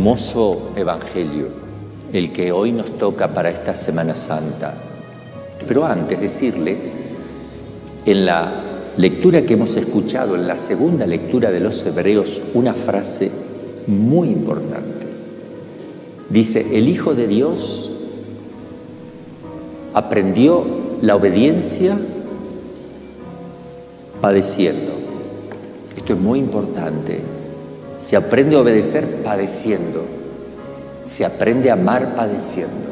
Hermoso Evangelio, el que hoy nos toca para esta Semana Santa. Pero antes decirle, en la lectura que hemos escuchado, en la segunda lectura de los Hebreos, una frase muy importante. Dice, el Hijo de Dios aprendió la obediencia padeciendo. Esto es muy importante. Se aprende a obedecer padeciendo. Se aprende a amar padeciendo.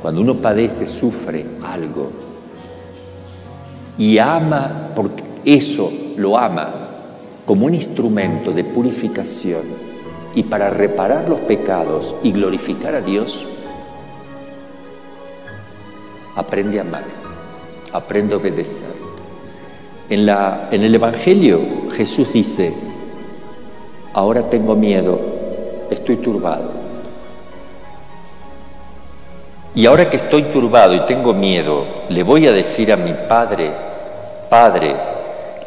Cuando uno padece, sufre algo y ama, porque eso lo ama como un instrumento de purificación y para reparar los pecados y glorificar a Dios, aprende a amar, aprende a obedecer. En, el Evangelio Jesús dice, ahora tengo miedo, estoy turbado. Y ahora que estoy turbado y tengo miedo, le voy a decir a mi Padre, Padre,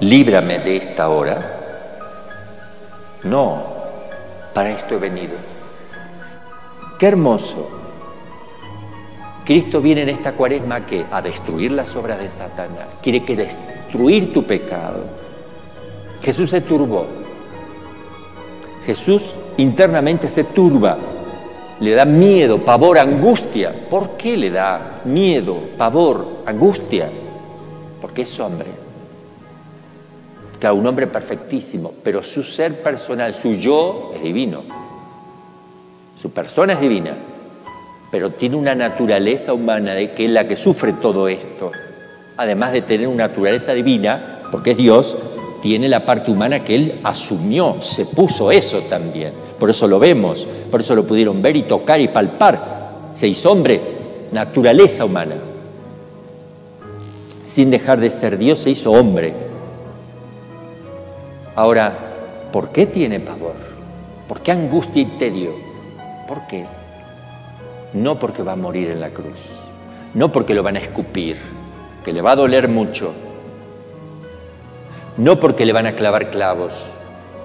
líbrame de esta hora. No, para esto he venido. Qué hermoso. Cristo viene en esta cuaresma que a destruir las obras de Satanás, quiere que destruir tu pecado. Jesús se turbó. Jesús internamente se turba le da miedo, pavor, angustia. ¿Por qué le da miedo, pavor, angustia? Porque es hombre. Claro, un hombre perfectísimo, pero su ser personal, su yo es divino. Su persona es divina, pero tiene una naturaleza humana de que es la que sufre todo esto. Además de tener una naturaleza divina, porque es Dios, tiene la parte humana que él asumió, se puso eso también. Por eso lo vemos, por eso lo pudieron ver y tocar y palpar. Se hizo hombre, naturaleza humana. Sin dejar de ser Dios, se hizo hombre. Ahora, ¿por qué tiene pavor? ¿Por qué angustia y tedio? ¿Por qué? No porque va a morir en la cruz, no porque lo van a escupir, que le va a doler mucho, no porque le van a clavar clavos,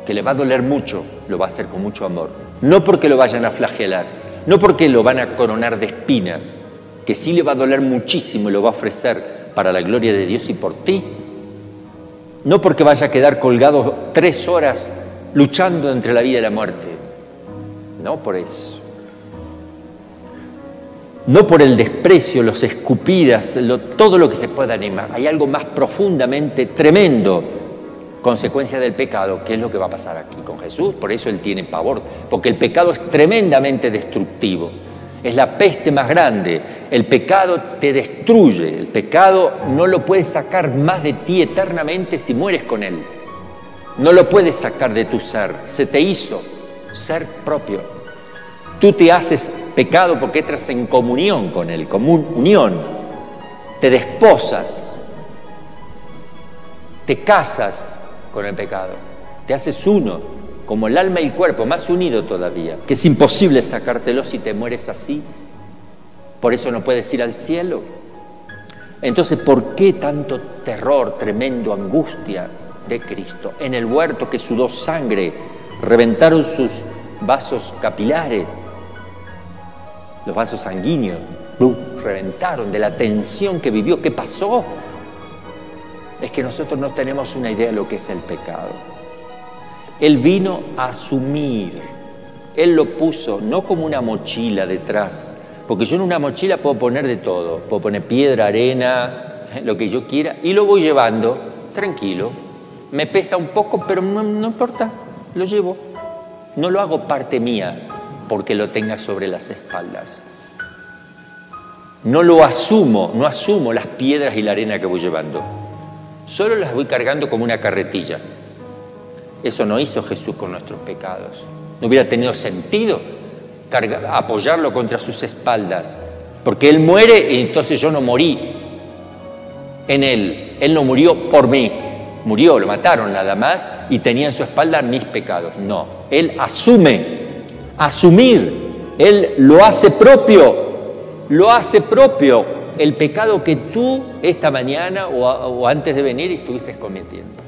que le va a doler mucho, lo va a hacer con mucho amor. No porque lo vayan a flagelar, no porque lo van a coronar de espinas, que sí le va a doler muchísimo y lo va a ofrecer para la gloria de Dios y por ti. No porque vaya a quedar colgado tres horas luchando entre la vida y la muerte. No por eso. No por el desprecio, los escupidas, todo lo que se pueda animar. Hay algo más profundamente tremendo consecuencia del pecado, ¿qué es lo que va a pasar aquí con Jesús? Por eso Él tiene pavor, porque el pecado es tremendamente destructivo, es la peste más grande, el pecado te destruye, el pecado no lo puedes sacar más de ti eternamente si mueres con Él, no lo puedes sacar de tu ser, se te hizo ser propio. Tú te haces pecado porque entras en comunión con Él, común unión, te desposas, te casas con el pecado. Te haces uno, como el alma y el cuerpo, más unido todavía, que es imposible sacártelo si te mueres así. Por eso no puedes ir al cielo. Entonces, ¿por qué tanto terror, tremendo, angustia de Cristo? En el huerto que sudó sangre, reventaron sus vasos capilares, los vasos sanguíneos, reventaron de la tensión que vivió. ¿Qué pasó? es que nosotros no tenemos una idea de lo que es el pecado. Él vino a asumir, Él lo puso no como una mochila detrás, porque yo en una mochila puedo poner de todo, puedo poner piedra, arena, lo que yo quiera, y lo voy llevando tranquilo. Me pesa un poco, pero no, no importa, lo llevo. No lo hago parte mía porque lo tenga sobre las espaldas. No lo asumo, no asumo las piedras y la arena que voy llevando Solo las voy cargando como una carretilla. Eso no hizo Jesús con nuestros pecados. No hubiera tenido sentido apoyarlo contra sus espaldas, porque Él muere y entonces yo no morí en Él. Él no murió por mí, murió, lo mataron nada más y tenía en su espalda mis pecados. No, Él asume, asumir, Él lo hace propio, lo hace propio el pecado que tú esta mañana o, antes de venir estuviste cometiendo.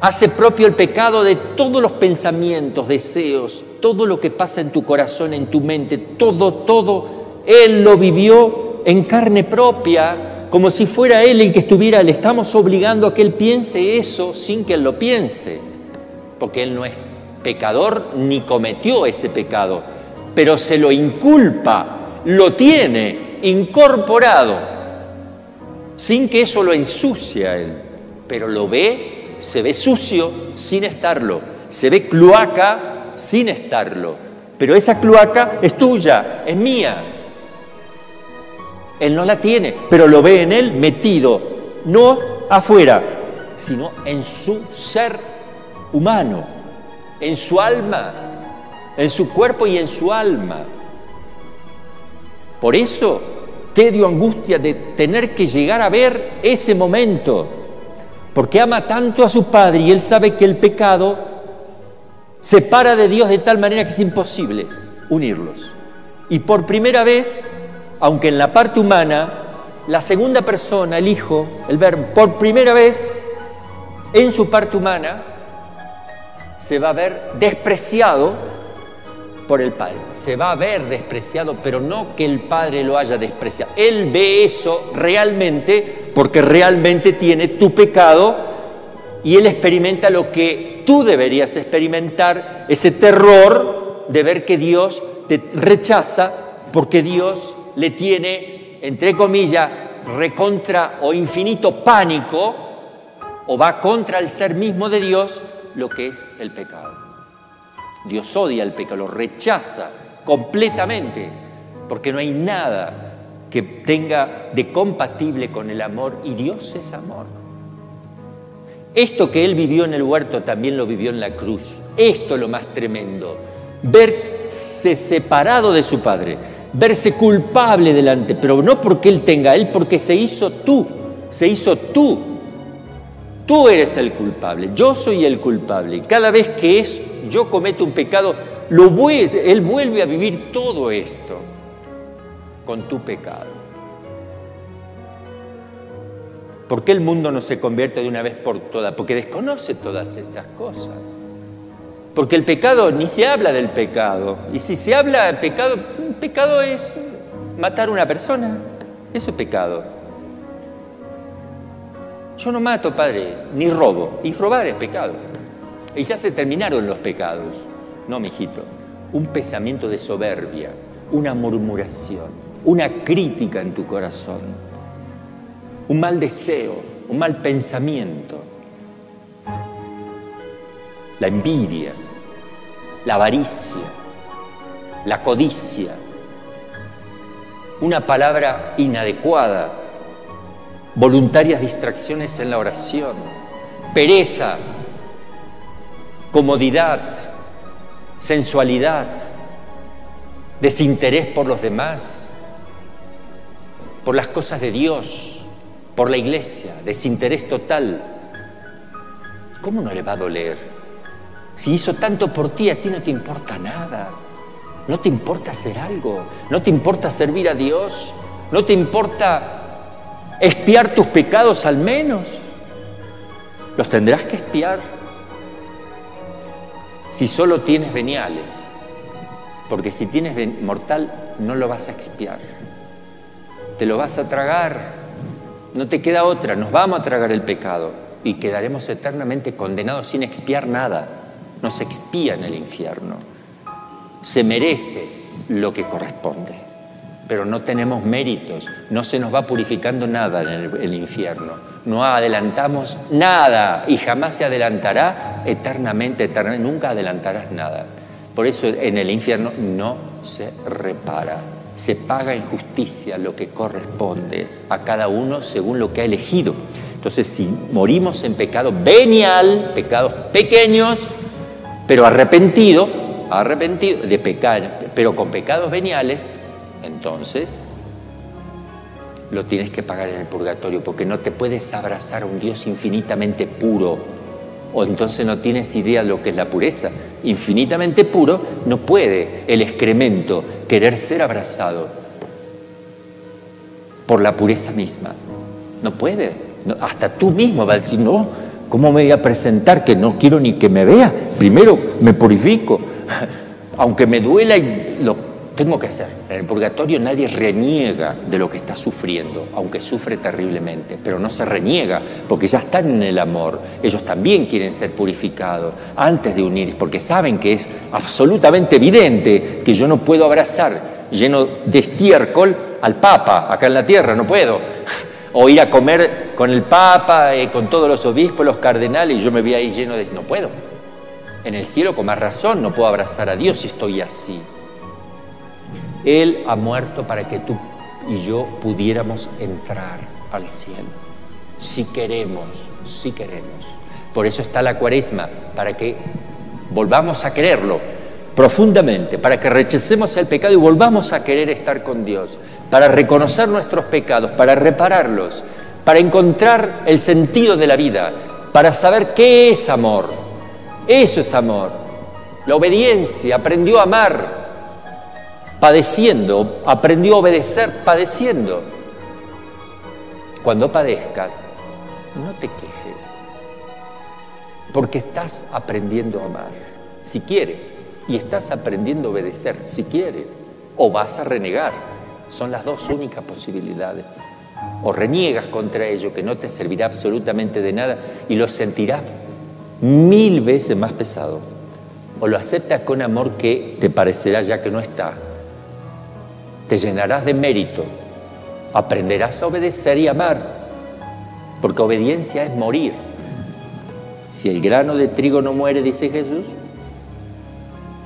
hace propio el pecado de todos los pensamientos, deseos, todo lo que pasa en tu corazón, en tu mente, todo, todo. Él lo vivió en carne propia, como si fuera Él el que estuviera, le estamos obligando a que Él piense eso sin que Él lo piense, porque Él no es pecador ni cometió ese pecado, pero se lo inculpa, lo tiene incorporado, sin que eso lo ensucie a Él, pero lo ve, se ve sucio sin estarlo, se ve cloaca sin estarlo, pero esa cloaca es tuya, es mía, él no la tiene, pero lo ve en él metido, no afuera, sino en su ser humano, en su alma, en su cuerpo y en su alma. Por eso te dio angustia de tener que llegar a ver ese momento, porque ama tanto a su padre y él sabe que el pecado separa de Dios de tal manera que es imposible unirlos. Y por primera vez aunque en la parte humana, la segunda persona, el Hijo, el Verbo, por primera vez en su parte humana, se va a ver despreciado por el Padre. Se va a ver despreciado, pero no que el Padre lo haya despreciado. Él ve eso realmente porque realmente tiene tu pecado y Él experimenta lo que tú deberías experimentar, ese terror de ver que Dios te rechaza porque Dios le tiene, entre comillas, recontra o infinito pánico, o va contra el ser mismo de Dios, lo que es el pecado. Dios odia el pecado, lo rechaza completamente, porque no hay nada que tenga de compatible con el amor, y Dios es amor. Esto que él vivió en el huerto también lo vivió en la cruz. Esto es lo más tremendo. Verse separado de su Padre verse culpable delante, pero no porque Él tenga, Él porque se hizo tú, se hizo tú. Tú eres el culpable, yo soy el culpable. Cada vez que es, yo cometo un pecado, Él vuelve a vivir todo esto con tu pecado. ¿Por qué el mundo no se convierte de una vez por todas? Porque desconoce todas estas cosas. Porque el pecado, ni se habla del pecado. Y si se habla del pecado, pecado es matar a una persona. Eso es pecado. Yo no mato, padre, ni robo. Y robar es pecado. Y ya se terminaron los pecados. No, mijito. Un pensamiento de soberbia, una murmuración, una crítica en tu corazón, un mal deseo, un mal pensamiento, la envidia, la avaricia, la codicia, una palabra inadecuada, voluntarias distracciones en la oración, pereza, comodidad, sensualidad, desinterés por los demás, por las cosas de Dios, por la iglesia, desinterés total. ¿Cómo no le va a doler? Si hizo tanto por ti, a ti no te importa nada. No te importa hacer algo. No te importa servir a Dios. No te importa espiar tus pecados al menos. Los tendrás que espiar si solo tienes veniales. Porque si tienes mortal, no lo vas a expiar. Te lo vas a tragar. No te queda otra. Nos vamos a tragar el pecado y quedaremos eternamente condenados sin expiar nada no se expía en el infierno, se merece lo que corresponde, pero no tenemos méritos, no se nos va purificando nada en el, infierno, no adelantamos nada y jamás se adelantará eternamente, eternamente, nunca adelantarás nada. Por eso en el infierno no se repara, se paga en justicia lo que corresponde a cada uno según lo que ha elegido. Entonces, si morimos en pecado venial, pecados pequeños, pero arrepentido, arrepentido de pecar, pero con pecados veniales, entonces lo tienes que pagar en el purgatorio, porque no te puedes abrazar a un Dios infinitamente puro, o entonces no tienes idea de lo que es la pureza. Infinitamente puro no puede el excremento querer ser abrazado por la pureza misma. No puede. hasta tú mismo vas a decir, no, ¿Cómo me voy a presentar que no quiero ni que me vea? Primero me purifico, aunque me duela y lo tengo que hacer. En el purgatorio nadie reniega de lo que está sufriendo, aunque sufre terriblemente, pero no se reniega porque ya están en el amor. Ellos también quieren ser purificados antes de unir, porque saben que es absolutamente evidente que yo no puedo abrazar lleno de estiércol al Papa acá en la tierra, no puedo o ir a comer con el Papa, eh, con todos los obispos, los cardenales, y yo me vi ahí lleno de... No puedo. En el cielo, con más razón, no puedo abrazar a Dios si estoy así. Él ha muerto para que tú y yo pudiéramos entrar al cielo. Si queremos, si queremos. Por eso está la cuaresma, para que volvamos a quererlo profundamente, para que rechacemos el pecado y volvamos a querer estar con Dios para reconocer nuestros pecados, para repararlos, para encontrar el sentido de la vida, para saber qué es amor. Eso es amor. La obediencia, aprendió a amar padeciendo, aprendió a obedecer padeciendo. Cuando padezcas, no te quejes, porque estás aprendiendo a amar, si quieres, y estás aprendiendo a obedecer, si quieres, o vas a renegar. Son las dos únicas posibilidades. O reniegas contra ello, que no te servirá absolutamente de nada, y lo sentirás mil veces más pesado. O lo aceptas con amor que te parecerá ya que no está. Te llenarás de mérito. Aprenderás a obedecer y amar. Porque obediencia es morir. Si el grano de trigo no muere, dice Jesús,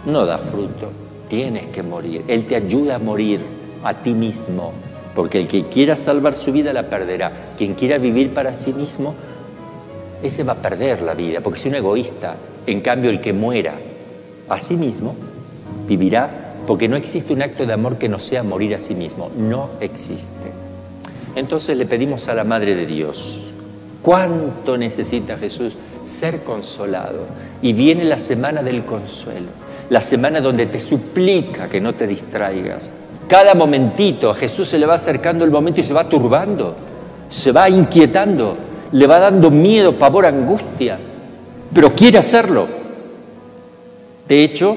no da fruto. Tienes que morir. Él te ayuda a morir a ti mismo, porque el que quiera salvar su vida la perderá. Quien quiera vivir para sí mismo, ese va a perder la vida, porque es un egoísta. En cambio, el que muera a sí mismo, vivirá, porque no existe un acto de amor que no sea morir a sí mismo. No existe. Entonces le pedimos a la Madre de Dios, ¿cuánto necesita Jesús ser consolado? Y viene la semana del consuelo, la semana donde te suplica que no te distraigas, cada momentito a Jesús se le va acercando el momento y se va turbando, se va inquietando, le va dando miedo, pavor, angustia, pero quiere hacerlo. De hecho,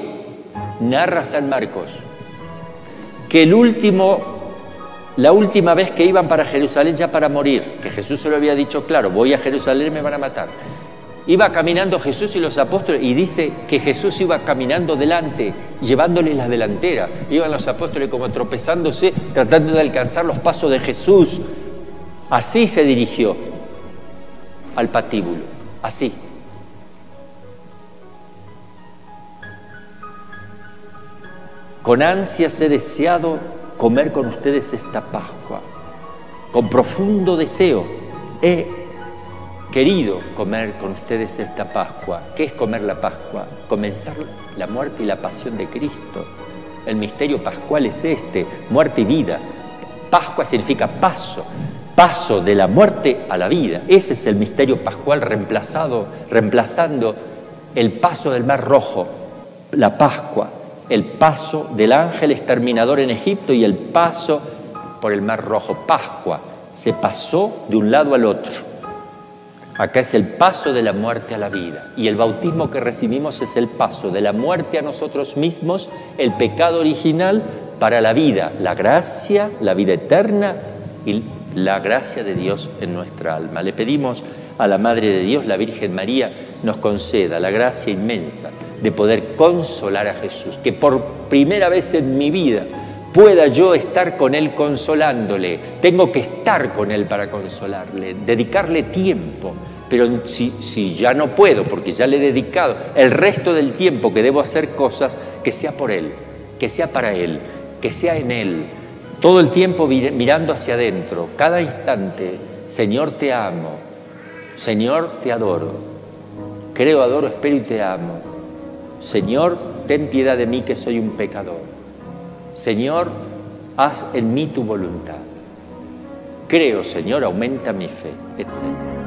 narra San Marcos que el último, la última vez que iban para Jerusalén ya para morir, que Jesús se lo había dicho claro, voy a Jerusalén me van a matar. Iba caminando Jesús y los apóstoles y dice que Jesús iba caminando delante, llevándoles la delantera. Iban los apóstoles como tropezándose, tratando de alcanzar los pasos de Jesús. Así se dirigió al patíbulo, así. Con ansias he deseado comer con ustedes esta Pascua. Con profundo deseo he querido comer con ustedes esta Pascua. ¿Qué es comer la Pascua? Comenzar la muerte y la pasión de Cristo. El misterio pascual es este, muerte y vida. Pascua significa paso, paso de la muerte a la vida. Ese es el misterio pascual reemplazado, reemplazando el paso del Mar Rojo, la Pascua, el paso del ángel exterminador en Egipto y el paso por el Mar Rojo. Pascua se pasó de un lado al otro. Acá es el paso de la muerte a la vida. Y el bautismo que recibimos es el paso de la muerte a nosotros mismos, el pecado original, para la vida, la gracia, la vida eterna y la gracia de Dios en nuestra alma. Le pedimos a la Madre de Dios, la Virgen María, nos conceda la gracia inmensa de poder consolar a Jesús, que por primera vez en mi vida pueda yo estar con Él consolándole. Tengo que estar con Él para consolarle, dedicarle tiempo. Pero si, ya no puedo, porque ya le he dedicado el resto del tiempo que debo hacer cosas, que sea por Él, que sea para Él, que sea en Él. Todo el tiempo mirando hacia adentro, cada instante, Señor te amo, Señor te adoro, creo, adoro, espero y te amo. Señor, ten piedad de mí que soy un pecador. Señor, haz en mí tu voluntad. Creo, Señor, aumenta mi fe, etc.